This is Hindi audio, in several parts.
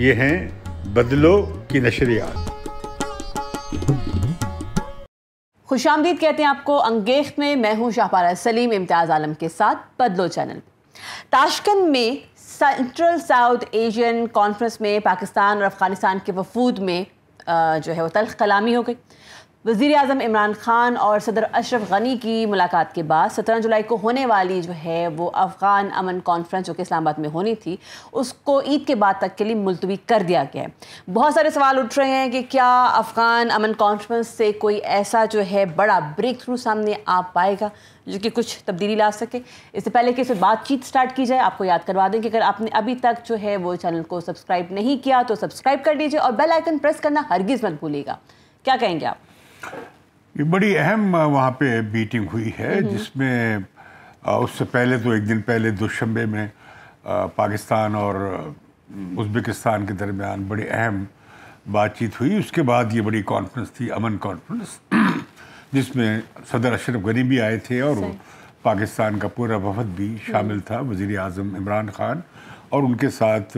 ये हैं बदलो की नशरियात। खुश आमदीद कहते हैं आपको अंगेख में मैं हूँ शाहपारा सलीम, इम्तियाज़ आलम के साथ बदलो चैनल। ताशकंद में सेंट्रल साउथ एशियन कॉन्फ्रेंस में पाकिस्तान और अफ़गानिस्तान के वफूद में जो है वो तल्ख कलामी हो गई। वज़ी अजम इमरान ख़ान और सदर अशरफ गनी की मुलाकात के बाद सत्रह जुलाई को होने वाली जो है वो अफ़गान अमन कॉन्फ्रेंस, जो कि इस्लामाबाद में होनी थी, उसको ईद के बाद तक के लिए मुलतवी कर दिया गया है। बहुत सारे सवाल उठ रहे हैं कि क्या अफ़गान अमन कॉन्फ्रेंस से कोई ऐसा जो है बड़ा ब्रेक थ्रू सामने आ पाएगा, जो कि कुछ तब्दीली ला सके? इससे पहले कि इस बातचीत स्टार्ट की जाए, आपको याद करवा दें कि अगर आपने अभी तक जो है वो चैनल को सब्सक्राइब नहीं किया तो सब्सक्राइब कर लीजिए और बेल आइकन प्रेस करना हरगिज़ मत भूलिएगा। क्या कहेंगे आप? ये बड़ी अहम वहाँ पे मीटिंग हुई है जिसमें उससे पहले तो एक दिन पहले दुशंबे में पाकिस्तान और उज़्बेकिस्तान के दरमियान बड़ी अहम बातचीत हुई। उसके बाद ये बड़ी कॉन्फ्रेंस थी अमन कॉन्फ्रेंस जिसमें सदर अशरफ गनी भी आए थे और पाकिस्तान का पूरा वफद भी शामिल था वज़ी अजम इमरान ख़ान और उनके साथ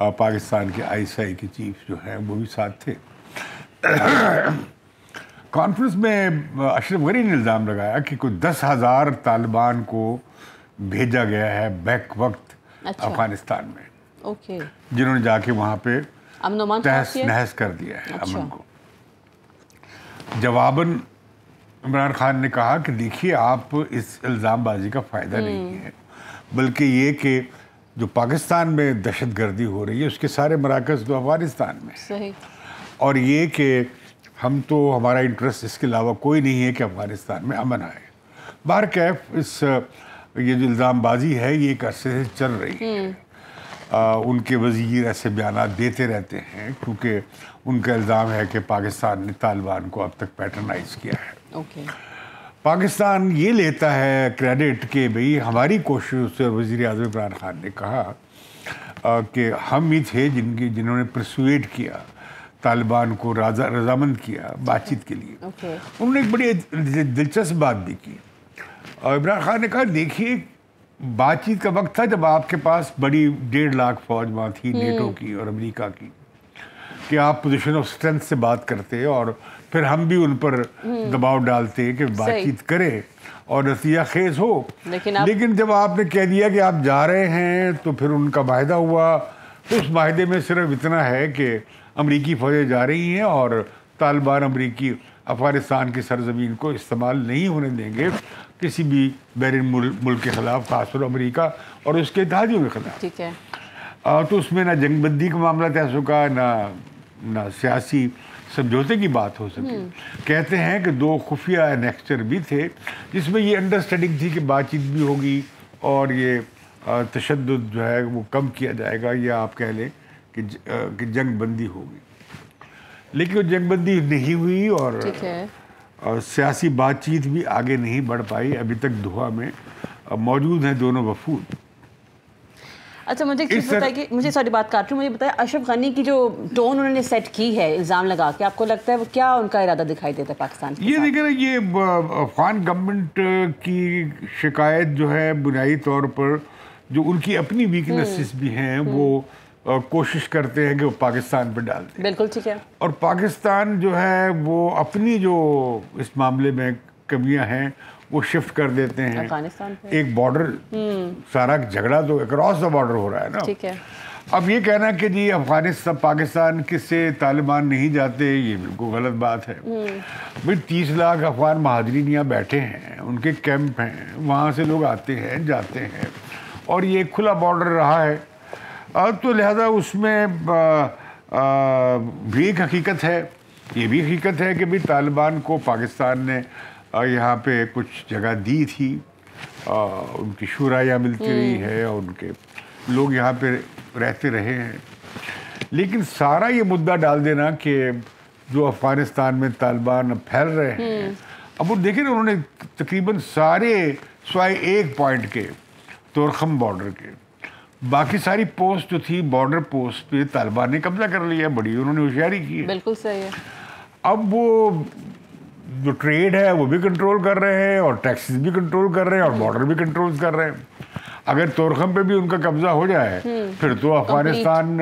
पाकिस्तान के आई के चीफ जो हैं वो भी साथ थे। कॉन्फ्रेंस में अशरफ गनी ने इल्ज़ाम लगाया कि कुछ दस हज़ार तालिबान को भेजा गया है बैक वक्त अच्छा। अफ़गानिस्तान में ओके जिन्होंने जाके वहाँ पे तहस नहस कर दिया है अच्छा। अमन को जवाबन इमरान खान ने कहा कि देखिए आप इस इल्ज़ामबाजी का फ़ायदा नहीं हम्म। है बल्कि ये कि जो पाकिस्तान में दहशत गर्दी हो रही है उसके सारे मराकज़ तो अफ़गानिस्तान में सही और ये कि हम तो हमारा इंटरेस्ट इसके अलावा कोई नहीं है कि अफ़गानिस्तान में अमन आए बार कैफ इस ये जो इल्ज़ामबाजी है ये एक अरसे से चल रही है आ, हम्म। उनके वज़ीर ऐसे बयान देते रहते हैं क्योंकि उनका इल्ज़ाम है कि पाकिस्तान ने तालिबान को अब तक पैटर्नाइज किया है okay. पाकिस्तान ये लेता है क्रेडिट कि भाई हमारी कोशिश से वज़ी अजम इमरान खान ने कहा कि हम ही थे जिनकी जिन्होंने प्रसुएट किया तालिबान को राजा रजामंद किया बातचीत के लिए okay. उन्होंने एक बड़ी दिलचस्प बात भी की और इमरान खान ने कहा देखिए बातचीत का वक्त था जब आपके पास बड़ी डेढ़ लाख फौज वहाँ थी नेटो हम्म। की और अमेरिका की कि आप पोजीशन ऑफ़ स्ट्रेंथ से बात करते और फिर हम भी उन पर हम्म। दबाव डालते कि बातचीत करें और नतीजा खेज हो लेकिन, आप... लेकिन जब आपने कह दिया कि आप जा रहे हैं तो फिर उनका वायदा हुआ तो उस माहे में सिर्फ़ इतना है कि अमरीकी फ़ौजें जा रही हैं और तालिबान अमरीकी अफ़गानिस्तान की सरजमीन को इस्तेमाल नहीं होने देंगे किसी भी बैरिन मुल्क के ख़िलाफ़ खासतौर अमरीका और उसके इतिहादियों के ख़िलाफ़। ठीक है। आ, तो उसमें ना जंगबंदी का मामला तय चुका ना ना सियासी समझौते की बात हो सके। हम्म। कहते हैं कि दो खुफिया नेक्चर भी थे जिसमें ये अंडरस्टैंडिंग थी कि बातचीत भी होगी और ये तशद जो है वो कम किया जाएगा या आप कह लें कि, ज, कि जंग बंदी होगी लेकिन वो जंग बंदी नहीं हुई और, और सियासी बातचीत भी आगे नहीं बढ़ पाई। अभी तक धुआ में मौजूद हैं दोनों वफूद। अच्छा मुझे एक बताइए मुझे सॉरी बात काट रही हूँ। मुझे बताया अशरफ गनी की जो टोन उन्होंने सेट की है इल्ज़ाम लगा के आपको लगता है वो क्या उनका इरादा दिखाई देता है पाकिस्तान ये देखिए ना ये अफगान गवर्नमेंट की शिकायत जो है बुनियादी तौर पर जो उनकी अपनी वीकनेसेस हम्म। भी हैं वो कोशिश करते हैं कि वो पाकिस्तान पर डाल दें। बिल्कुल ठीक है। और पाकिस्तान जो है वो अपनी जो इस मामले में कमियाँ हैं वो शिफ्ट कर देते हैं। एक बॉर्डर हम्म। सारा झगड़ा तो अक्रॉस द बॉर्डर हो रहा है ना। ठीक है। अब ये कहना कि जी अफ़गानिस्तान पाकिस्तान किससे तालिबान नहीं जाते ये बिल्कुल गलत बात है। हम्म। भाई तीस लाख अफगान महाजरीन यहाँ बैठे हैं उनके कैंप हैं वहाँ से लोग आते हैं जाते हैं। और ये खुला बॉर्डर रहा है तो लिहाजा उसमें भी एक हकीकत है ये भी हकीकत है कि भाई तालिबान को पाकिस्तान ने यहाँ पे कुछ जगह दी थी आ, उनकी शुराया मिलती रही हम्म। है और उनके लोग यहाँ पे रहते रहे हैं लेकिन सारा ये मुद्दा डाल देना कि जो अफ़गानिस्तान में तालिबान फैल रहे हैं हम्म। अब वो देखें ना उन्होंने तकरीबन सारे स्वाय एक पॉइंट के तोरखम बॉर्डर के बाकी सारी पोस्ट जो थी बॉर्डर पोस्ट पे तालिबान ने कब्जा कर लिया बड़ी उन्होंने होशियारी की। है बिल्कुल सही है। अब वो जो ट्रेड है वो भी कंट्रोल कर रहे हैं और टैक्सेस भी कंट्रोल कर रहे हैं और बॉर्डर भी कंट्रोल कर रहे हैं। अगर तोरखम पे भी उनका कब्जा हो जाए फिर तो अफ़गानिस्तान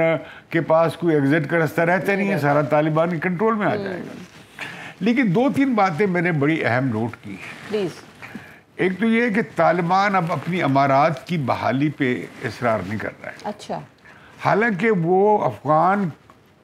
के पास कोई एग्जिट का रास्ता रहता नहीं है सारा तालिबान के कंट्रोल में आ जाएगा। लेकिन दो तीन बातें मैंने बड़ी अहम नोट की। प्लीज़ एक तो ये है कि तालिबान अब अपनी अमारात की बहाली पे इसरार नहीं कर रहा है। अच्छा। हालाँकि वो अफगान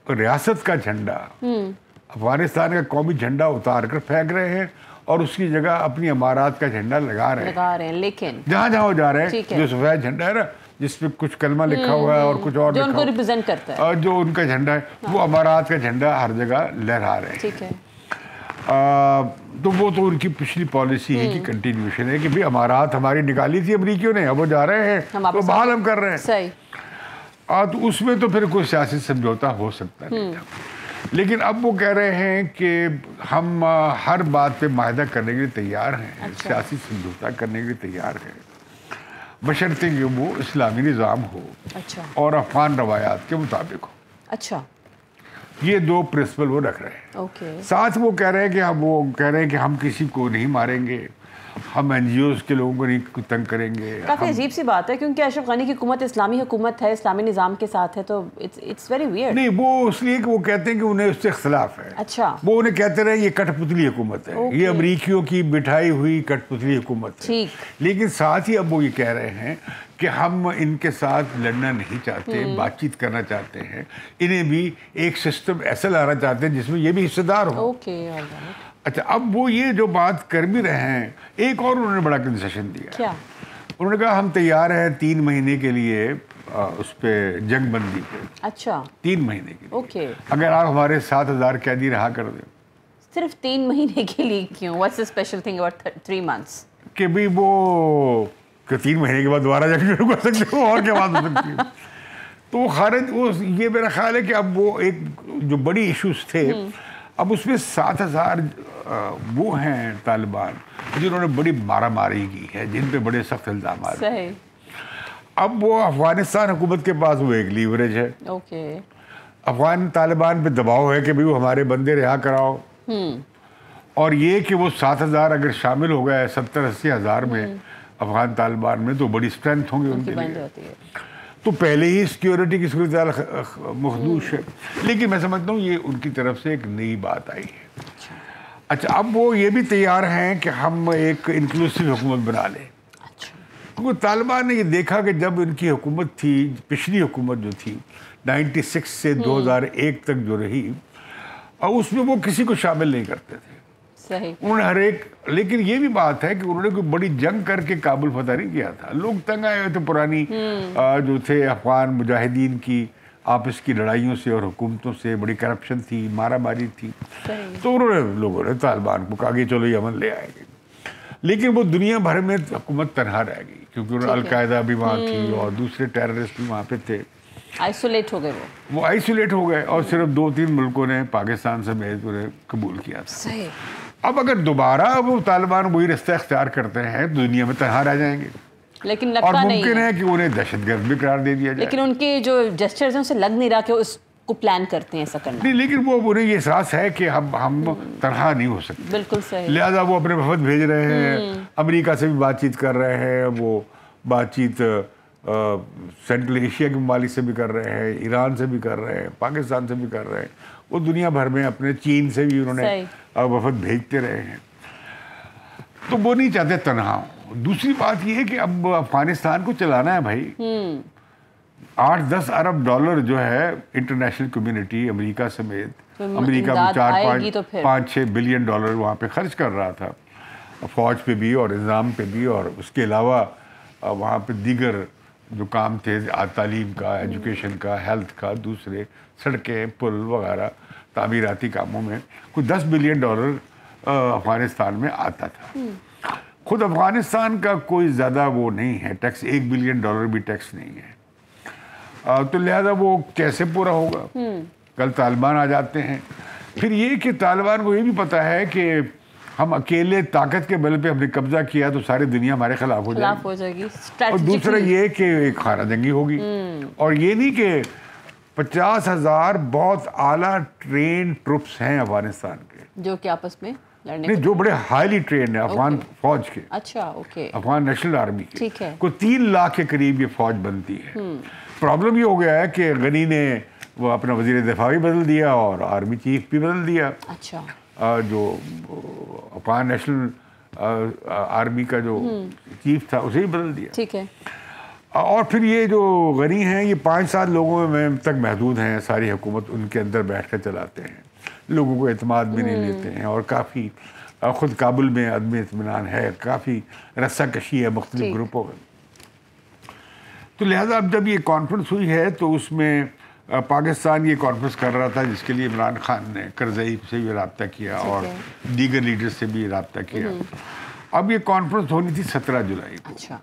रियासत का झंडा अफ़गानिस्तान का कौमी झंडा उतार कर फेंक रहे हैं और उसकी जगह अपनी अमारात का झंडा लगा रहे हैं। लगा रहे हैं लेकिन जहाँ जहाँ वो जा रहे हैं है। जो सफ़ेद झंडा है ना जिसपे कुछ कलमा लिखा हुआ है और कुछ और जो उनको रिप्रेजेंट करता है। और जो उनका झंडा है वो अमारात का झंडा हर जगह लहरा रहे हैं। ठीक है। आ, तो वो तो उनकी पिछली पॉलिसी ही की कंटिन्यूशन है कि भाई अमारात हमारी निकाली थी अमरीकियों ने अब वो जा रहे हैं तो बहाल हम कर रहे हैं। सही। आ, तो उसमें तो फिर कोई सियासी समझौता हो सकता नहीं था। लेकिन अब वो कह रहे हैं कि हम आ, हर बात पे माहिदा करने के लिए तैयार हैं अच्छा। सियासी समझौता करने के लिए तैयार हैं। बशर्ते कि वो इस्लामी निज़ाम हो अच्छा। और अफगान रवायात के मुताबिक हो। अच्छा। ये दो प्रिंसिपल वो रख रहे हैं okay. साथ वो कह रहे हैं कि हम वो कह रहे हैं कि हम किसी को नहीं मारेंगे हम एन के लोगों को नहीं तंग करेंगे। काफ़ी अजीब सी बात है क्योंकि अशरफ गनी की हुकूमत इस्लामी हुकूमत है इस्लामी निज़ाम के साथ है तो इट्स इट्स वेरी वियर्ड नहीं वो इसलिए कि वो कहते हैं कि उन्हें उससे इख्तलाफ है। अच्छा। वो उन्हें कहते रहे ये कठपुतली हुकूमत है। ये अमरीकियों की बिठाई हुई कठपुतली हुकूमत है। ठीक। लेकिन साथ ही अब वो ये कह रहे हैं कि हम इनके साथ लड़ना नहीं चाहते हम्म। बातचीत करना चाहते हैं। इन्हें भी एक सिस्टम ऐसा लाना चाहते हैं जिसमें ये भी हिस्सेदार हो। ओके अच्छा अब वो ये जो बात कर भी रहे हैं एक और उन्होंने बड़ा कंसेशन दिया क्या? उन्होंने कहा हम तैयार हैं तीन महीने के लिए आ, उस पे जंग बंदी पे। अच्छा। तीन महीने के लिए। ओके। अगर आप हमारे सात हज़ार कैदी रहा कर दें। सिर्फ़ तीन महीने के लिए क्यों? What's the special thing about three months कि भाई वो कि तीन महीने के बाद दोबारा जाके शुरू कर सकते हो और क्या बात हो सकती है? तो वो खारिज वो ये मेरा ख्याल है कि अब वो एक जो बड़ी इश्यूज़ थे अब उसमें सात हज़ार वो हैं तालिबान जिन्होंने बड़ी मारा मारी की है जिन पे बड़े सख्त इल्ज़ाम आ रहे हैं अब वो अफ़गानिस्तान हुकूमत के पास वो एक लीवरेज है। ओके। अफगान तालिबान पे दबाव है कि भाई वो हमारे बंदे रिहा कराओ। और ये कि वो सात हज़ार अगर शामिल हो गए सत्तर अस्सी हज़ार में अफगान तालिबान में तो बड़ी स्ट्रेंथ होंगी उनकी लिए। होती है। तो पहले ही सिक्योरिटी की सूरत मखदूश है। लेकिन मैं समझता हूँ ये उनकी तरफ़ से एक नई बात आई है। अच्छा। अब वो ये भी तैयार हैं कि हम एक इंक्लूसिव हुकूमत बना लें। अच्छा। क्योंकि तालिबान ने ये देखा कि जब इनकी हुकूमत थी पिछली हुकूमत जो थी 96 से 2001 तक जो रही और उसमें वो किसी को शामिल नहीं करते थे। सही। उन्होंने हर एक लेकिन ये भी बात है कि उन्होंने कोई बड़ी जंग करके काबुल फतह नहीं किया था। लोग तंग आए हुए थे पुरानी आ, जो थे अफगान मुजाहिदीन की आपस की लड़ाइयों से और हुकूमतों से बड़ी करप्शन थी मारा मारी थी। सही। तो उन्होंने लोगों ने तालिबान को कहा कि चलो ये अमन ले आएँगे। लेकिन वो दुनिया भर में हुकूमत तनहा रह गई क्योंकि उन्होंने अलकायदा भी वहाँ थी और दूसरे टेररिस्ट भी वहाँ पे थे। आइसोलेट हो गए वो। वो आइसोलेट हो गए और सिर्फ़ दो तीन मुल्कों ने पाकिस्तान समेत उन्हें कबूल किया था। सही। अब अगर दोबारा वो तालिबान वही रास्ता इख्तियार करते हैं तो दुनिया में तनहा रह जाएँगे। लेकिन और लगता नहीं मुमकिन है। है कि उन्हें दहशतगर्द भी करार दे दिया जाए। लेकिन उनके जो जेस्टर्स हैं उनसे लग नहीं रहा कि वो इसको प्लान करते हैं ऐसा करना। नहीं लेकिन वो उन्हें ये एहसास है कि हम हम तनहा नहीं हो सकते। बिल्कुल सही। लिहाजा वो अपने वफद भेज रहे हैं अमेरिका से भी बातचीत कर रहे हैं वो बातचीत सेंट्रल एशिया के ममालिक से भी कर रहे हैं ईरान से भी कर रहे हैं पाकिस्तान से भी कर रहे हैं। वो दुनिया भर में अपने चीन से भी उन्होंने वफद भेजते रहे हैं। तो वो नहीं चाहते तनहा। दूसरी बात ये है कि अब अफ़गानिस्तान को चलाना है भाई। आठ दस अरब डॉलर जो है इंटरनेशनल कम्युनिटी अमेरिका समेत तो अमेरिका में चार पाँच तो पाँच छः बिलियन डॉलर वहाँ पे खर्च कर रहा था। फौज पे भी और निज़ाम पे भी और उसके अलावा वहाँ पे दीगर जो काम थे तालीम का एजुकेशन का हेल्थ का दूसरे सड़कें पुल वगैरह तामीराती कामों में कुछ दस बिलियन डॉलर अफ़गानिस्तान में आता था। खुद अफ़गानिस्तान का कोई ज़्यादा वो नहीं है टैक्स एक बिलियन डॉलर भी टैक्स नहीं है। आ, तो लिहाजा वो कैसे पूरा होगा? कल तालिबान आ जाते हैं। फिर ये कि तालिबान को ये भी पता है कि हम अकेले ताकत के बल पे हमने कब्जा किया तो सारी दुनिया हमारे खिलाफ हो जाएगी हो जाएगी। और दूसरा ये कि एक खाना जंगी होगी और ये नहीं कि पचास हज़ार बहुत आला ट्रेन ट्रुप्स हैं अफ़गानिस्तान के। जो कि आपस में लड़ने नहीं जो बड़े हाईली ट्रेन है अफगान फौज के। अच्छा ओके अफगान नेशनल आर्मी की। ठीक है। को तीन लाख के करीब ये फौज बनती है। प्रॉब्लम ये हो गया है कि गनी ने वो अपना वज़ीर दिफा भी बदल दिया और आर्मी चीफ भी बदल दिया। अच्छा। जो अफगान नेशनल आर्मी का जो चीफ था उसे भी बदल दिया। ठीक है। और फिर ये जो गनी हैं ये पाँच सात लोगों में तक महदूद हैं सारी हुकूमत उनके अंदर बैठ कर चलाते हैं। लोगों को अतमाद भी नहीं लेते हैं और काफ़ी ख़ुद काबुल में अदम इतमान है काफ़ी रस्सा कशी है मुख्तलिफ़ ग्रुपों में। तो लिहाजा अब जब ये कॉन्फ्रेंस हुई है तो उसमें पाकिस्तान ये कॉन्फ्रेंस कर रहा था जिसके लिए इमरान खान ने करजई से भी रबता किया और दीगर लीडर्स से भी रबता किया। अब ये कॉन्फ्रेंस होनी थी सत्रह जुलाई को। अच्छा।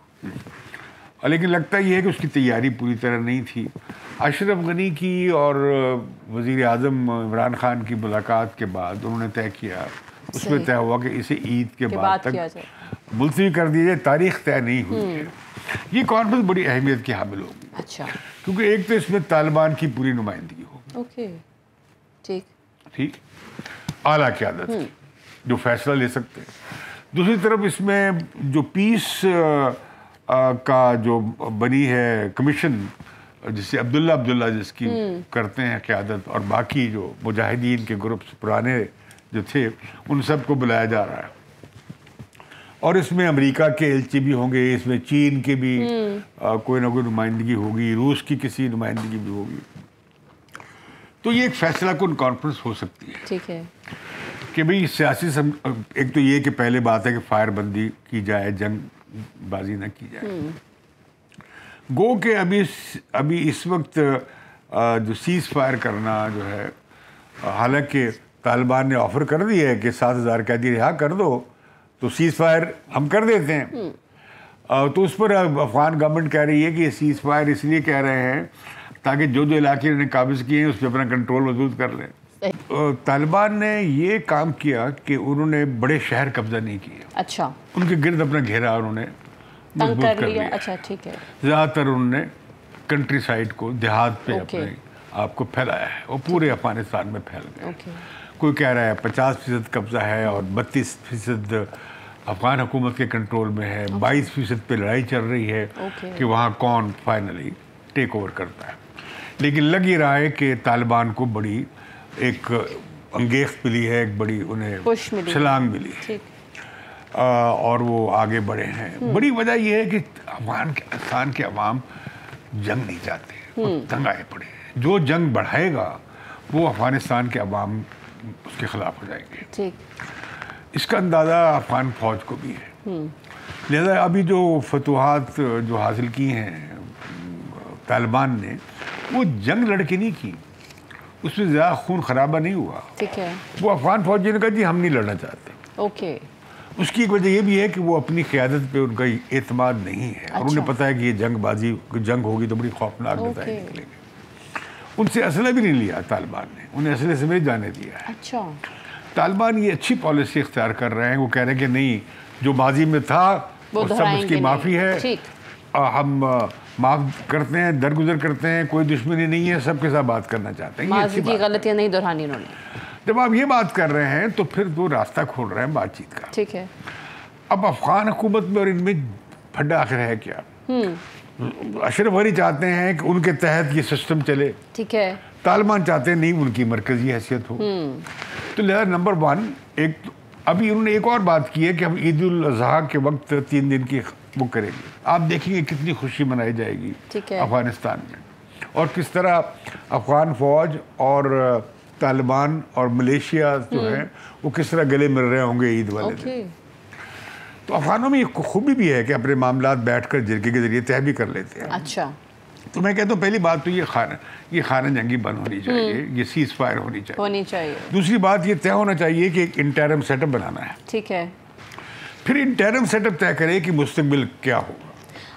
लेकिन लगता ये है कि उसकी तैयारी पूरी तरह नहीं थी। अशरफ गनी की और वज़ी अजम इमरान खान की मुलाकात के बाद उन्होंने तय किया उसमें तय हुआ कि इसे ईद के के बाद बाद तक मुलतवी कर दिया जाए तारीख तय नहीं हुई है। ये कॉन्फ्रेंस बड़ी अहमियत की हामिल होगी। अच्छा। क्योंकि एक तो इसमें तालिबान की पूरी नुमाइंदगी होगी। ओके ठीक। ठीक? आला की जो फैसला ले सकते हैं। दूसरी तरफ़ इसमें जो पीस अ, अ, का जो बनी है कमीशन जिसे अब्दुल्ला अब्दुल्ला जिसकी करते हैं क्यादत और बाकी जो मुजाहिदीन के ग्रुप्स पुराने जो थे उन सबको बुलाया जा रहा है। और इसमें अमेरिका के एलची भी होंगे इसमें चीन के भी अ, कोई ना कोई नुमाइंदगी होगी रूस की किसी नुमाइंदगी भी होगी। तो ये एक फैसला कौन कॉन्फ्रेंस हो सकती है। ठीक है। कि भाई सियासी सम, एक तो ये कि पहले बात है कि फायरबंदी की जाए जंग बाजी न की जाए। गो के अभी अभी इस वक्त जो सीज फायर करना जो है हालाँकि तालिबान ने ऑफ़र कर दिया है कि सात हज़ार कैदी रिहा कर दो तो सीज फायर हम कर देते हैं। तो उस पर अफगान गवर्नमेंट कह रही है कि सीज फायर इसलिए कह रहे हैं ताकि जो जो इलाके इन्होंने काबिज किए हैं उस पर अपना कंट्रोल मज़बूत कर लें। तालिबान ने ये काम किया कि उन्होंने बड़े शहर कब्जा नहीं किए। अच्छा। उनके गिर्द अपना घेरा उन्होंने मज़बूत कर कर लिया। अच्छा ठीक है। ज़्यादातर उन्होंने कंट्री साइड को देहात पे अपने आपको फैलाया है। वो पूरे अफ़गानिस्तान में फैल गए। कोई कह रहा है पचास फ़ीसद कब्जा है और बत्तीस फ़ीसद अफगान हुकूमत के कंट्रोल में है बाईस फ़ीसद पर लड़ाई चल रही है कि वहाँ कौन फाइनली टेक ओवर करता है। लेकिन लग ही रहा है कि तालिबान को बड़ी एक अंगेख मिली है एक बड़ी उन्हें है। छलांग मिली है। आ, और वो आगे बढ़े हैं। बड़ी वजह यह है कि अफगान के अफगान के अवाम जंग नहीं चाहते वो तंग आए पड़े हैं। जो जंग बढ़ाएगा वो अफ़गानिस्तान के अवाम उसके खिलाफ हो जाएँगे। ठीक। इसका अंदाज़ा अफगान फौज को भी है। लिहाजा अभी जो फतूहत जो हासिल की हैं तालिबान ने वो जंग लड़के नहीं की। उसमें ज़्यादा खून खराबा नहीं हुआ। ठीक है। वो अफगान फौजी ने कहा जी हम नहीं लड़ना चाहते। ओके। उसकी एक वजह यह भी है कि वो अपनी क़्यादत पे उनका एतमाद नहीं है। अच्छा। और उन्हें अच्छा। पता है कि ये जंगबाजी जंग होगी तो बड़ी खौफनाक नतीजे ओके। निकलेंगे। उनसे असला भी नहीं लिया तालिबान ने। उन्हें असले से भी जाने दिया है। अच्छा। तालिबान ये अच्छी पॉलिसी इख्तियार कर रहे हैं। वो कह रहे हैं कि नहीं जो माजी में था वो सब उसकी माफ़ी है। आ, हम माफ़ करते हैं दरगुजर करते हैं कोई दुश्मनी नहीं है सबके साथ बात करना चाहते हैं। ये माजी की। गलतियाँ नहीं दोहरानी उन्होंने जब आप ये बात कर रहे हैं तो फिर वो रास्ता खोल रहे हैं बातचीत का। ठीक है। अब अफगान हुकूमत में और इनमें फड्डा आखिर है क्या? अशरफ गनी चाहते हैं कि उनके तहत ये सिस्टम चले। ठीक है। तालिबान चाहते हैं नहीं उनकी मरकजी हैसियत हो। तो लिहाजा नंबर वन एक तो- अभी उन्होंने एक और बात की है कि हम ईद उल अजहा के वक्त तीन दिन की वो करेंगे। आप देखेंगे कितनी खुशी मनाई जाएगी अफ़गानिस्तान में। और किस तरह अफगान फौज और तालिबान और मलेशिया जो है वो किस तरह गले मिल रहे होंगे ईद वाले दिन। तो अफगानों में एक खूबी भी है कि अपने मामला बैठकर जिरके के ज़रिए तय भी कर लेते हैं। अच्छा। तो मैं कहता हूँ पहली बात तो ये खाना ये खाना जंगी बंद होनी चाहिए ये सीज फायर होनी चाहिए। होनी चाहिए। दूसरी बात ये तय होना चाहिए कि एक इंटरम सेटअप बनाना है। ठीक है। फिर इंटरम सेटअप तय करे कि मुस्तकबिल क्या होगा।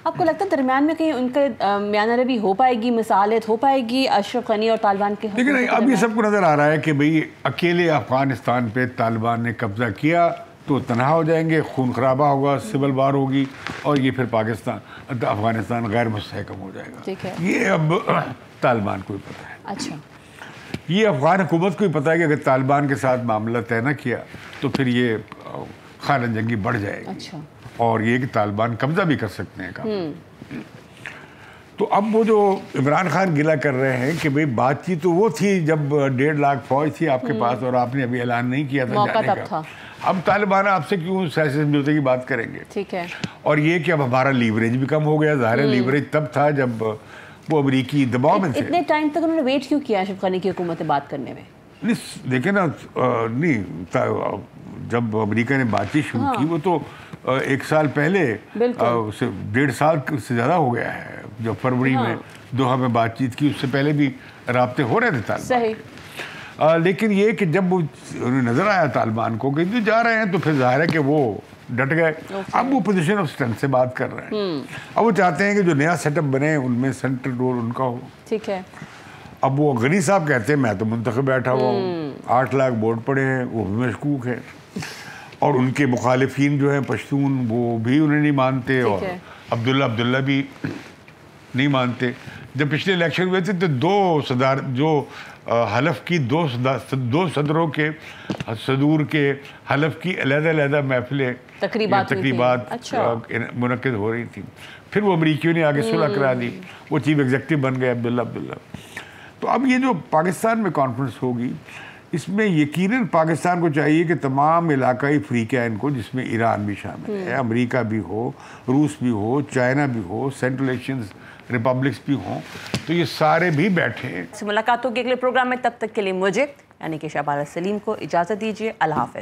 आपको लगता है दरमियान में कहीं उनके म्यान रबी हो पाएगी मिसालत हो पाएगी अशरफ गनी और तालिबान के लेकिन अब ये सबको नज़र आ रहा है कि भाई अकेले अफ़गानिस्तान पे तालिबान ने कब्जा किया तो तनहा हो जाएँगे खून खराबा होगा सिविल वार होगी और ये फिर पाकिस्तान अफ़गानिस्तान गैर मुस्तकम हो जाएगा। ये अब तालिबान को ही पता है। अच्छा। ये अफगान हुकूमत को ही पता है कि अगर तालिबान के साथ मामला तय न किया तो फिर ये खाना जंगी बढ़ जाएगी। अच्छा। और ये कि तालिबान कब्जा भी कर सकते हैं काम। तो अब वो जो इमरान खान गिला कर रहे हैं कि भाई बातचीत तो वो थी जब डेढ़ लाख फौज थी आपके पास और आपने अभी ऐलान नहीं किया था जाने का। था। अब तालिबान आपसे क्यों सियासी समझौते की बात करेंगे? ठीक है। और ये कि अब हमारा लीवरेज भी कम हो गया ज़ाहिर है लीवरेज तब था जब वो अमरीकी दबाव में थे। इतने टाइम तक उन्होंने वेट क्यों किया अशरफ गनी की हुकूमत से बात करने में? नहीं देखे ना नहीं जब अमेरिका ने बातचीत शुरू हाँ। की वो तो एक साल पहले डेढ़ साल से ज़्यादा हो गया है जब फरवरी हाँ। में। दोहा में बातचीत की उससे पहले भी रबते हो रहे थे तालिबान। अ, लेकिन ये कि जब वो उन्हें नज़र आया तालिबान को कि जो जा रहे हैं तो फिर ज़ाहिर है कि वो डट गए। अब वो पोजीशन ऑफ़ स्ट्रेंथ से बात कर रहे हैं। हम्म। अब वो चाहते हैं कि जो नया सेटअप बने उनमें सेंट्रल रोल उनका हो। ठीक है। अब वो गनी साहब कहते हैं मैं तो मुंतखब बैठा हुआ हम्म। हूँ आठ लाख वोट पड़े हैं वो भी मशकूक है। और उनके मुखालिफिन जो हैं पश्तून वो भी उन्हें नहीं मानते और अब्दुल्ला अब्दुल्ला भी नहीं मानते। जब पिछले इलेक्शन हुए थे तो दो सदार जो हलफ की दो दो सदरों के सदूर के हलफ की अलहदा महफिलें थी। तकरीबात अच्छा। मुनद हो रही थी। फिर वो अमरीकियों ने आगे सुलह करा दी। वो चीफ एग्जेक्टिव बन गए अब्दुल्ला अब्दुल्ला। तो अब ये जो पाकिस्तान में कॉन्फ्रेंस होगी इसमें यकीनन पाकिस्तान को चाहिए कि तमाम इलाकाई फ्रीकैन को जिसमें ईरान भी शामिल है अमेरिका भी हो रूस भी हो चाइना भी हो सेंट्रल एशियन रिपब्लिक्स भी हों तो ये सारे भी बैठे। मुलाकातों के अगले प्रोग्राम में, तब तक के लिए मुझे, यानी कि शहबाज सलीम को इजाज़त दीजिए, अल्लाह